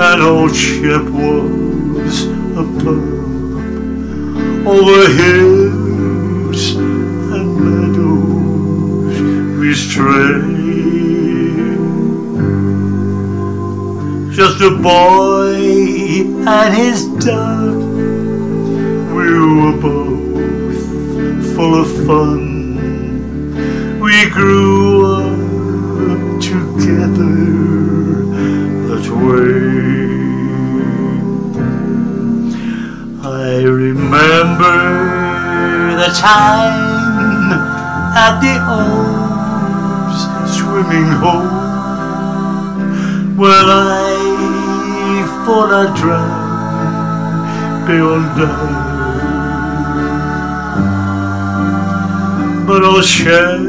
and old Shep was a over hills and meadows we strayed. Just a boy and his dog, we were both full of fun. We grew up together that way. I remember the time at the old swimming hole when I thought I'd drown beyond. But old Shep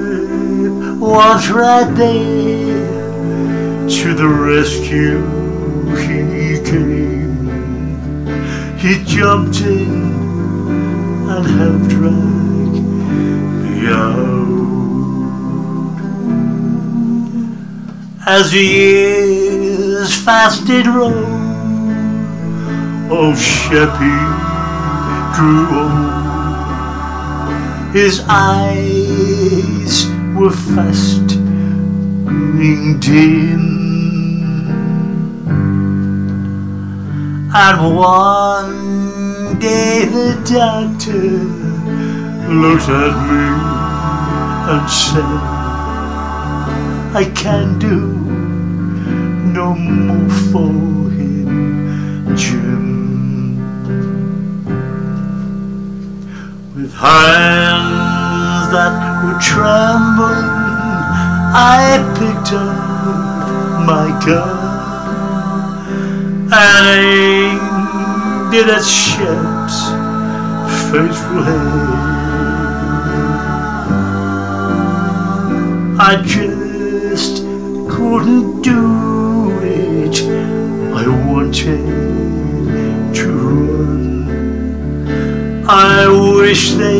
was right there to the rescue he came. He jumped in and helped drag me out. As years fast did roll, old Sheppy grew old. His eyes were fast growing dim. And one day the doctor looked at me and said, I can't do no more for him, Jim. With hands that were trembling, I picked up my gun and did it at Shep's faithful. I just couldn't do it. I wanted to run. I wish they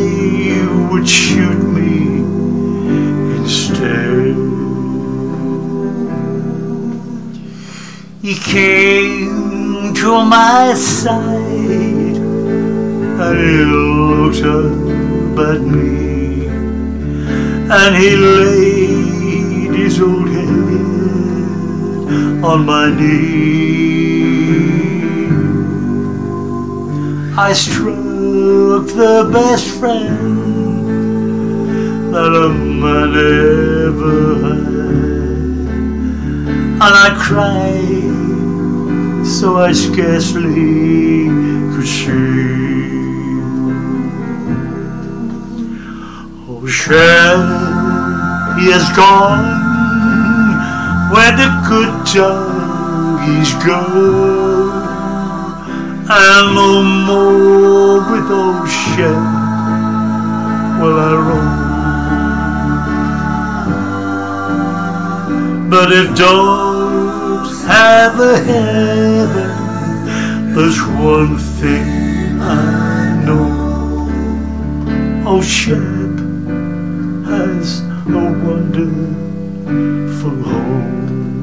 He came to my side and he looked up at me and he laid his old head on my knee. I struck the best friend that a man ever had, and I cried so I scarcely could see. Oh, Shep, he has gone where the good doggies go, and no more with old Shep will I roam. But if dogs have a heaven, there's one thing I know. Oh, Shep has a wonderful home.